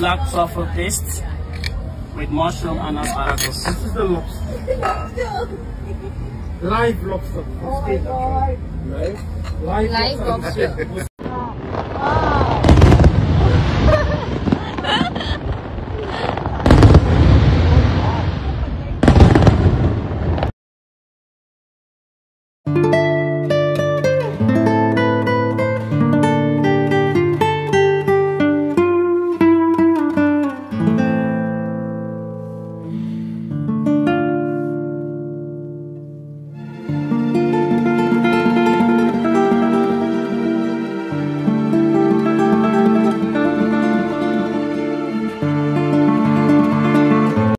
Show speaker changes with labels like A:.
A: black truffle paste with mushroom and asparagus.
B: This is the lobster. Live lobster. Oh Live? Live,
C: Live lobster.
B: lobster.